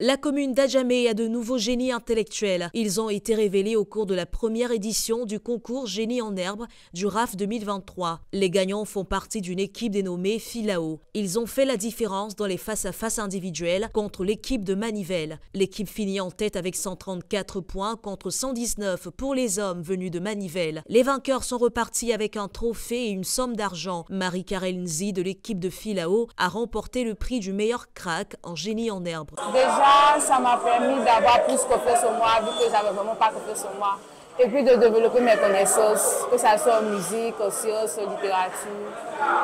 La commune d'Adjamé a de nouveaux génies intellectuels. Ils ont été révélés au cours de la première édition du concours Génie en herbe du RAF 2023. Les gagnants font partie d'une équipe dénommée Filao. Ils ont fait la différence dans les face-à-face individuels contre l'équipe de Manivelle. L'équipe finit en tête avec 134 points contre 119 pour les hommes venus de Manivelle. Les vainqueurs sont repartis avec un trophée et une somme d'argent. Marie-Karel Nzi de l'équipe de Filao a remporté le prix du meilleur crack en génie en herbe ça m'a permis d'avoir plus confiance en moi, vu que j'avais vraiment pas confiance en moi. Et puis de développer mes connaissances, que ce soit en musique, en sciences, en littérature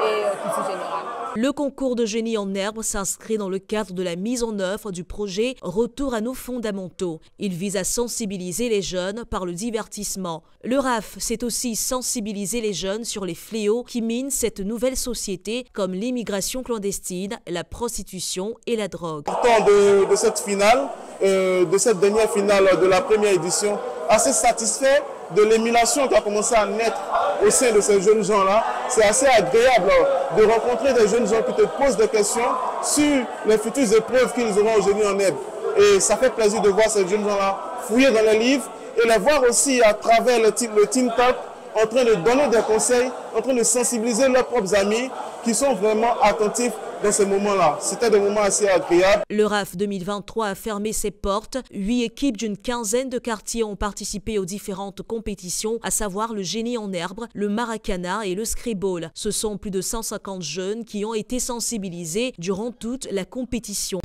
et en culture générale. Le concours de génie en herbe s'inscrit dans le cadre de la mise en œuvre du projet Retour à nos fondamentaux. Il vise à sensibiliser les jeunes par le divertissement. Le RAF, c'est aussi sensibiliser les jeunes sur les fléaux qui minent cette nouvelle société, comme l'immigration clandestine, la prostitution et la drogue. De, de cette finale, euh, de cette dernière finale de la première édition, assez satisfait de l'émulation qui a commencé à naître au sein de ces jeunes gens-là. C'est assez agréable de rencontrer des jeunes gens qui te posent des questions sur les futures épreuves qu'ils auront aujourd'hui en aide. Et ça fait plaisir de voir ces jeunes gens-là fouiller dans les livres et les voir aussi à travers le Team, le Talk en train de donner des conseils, en train de sensibiliser leurs propres amis qui sont vraiment attentifs dans ces moments-là. C'était des moments assez agréables. Le RAF 2023 a fermé ses portes. Huit équipes d'une quinzaine de quartiers ont participé aux différentes compétitions, à savoir le génie en herbe, le maracana et le scribble. Ce sont plus de 150 jeunes qui ont été sensibilisés durant toute la compétition.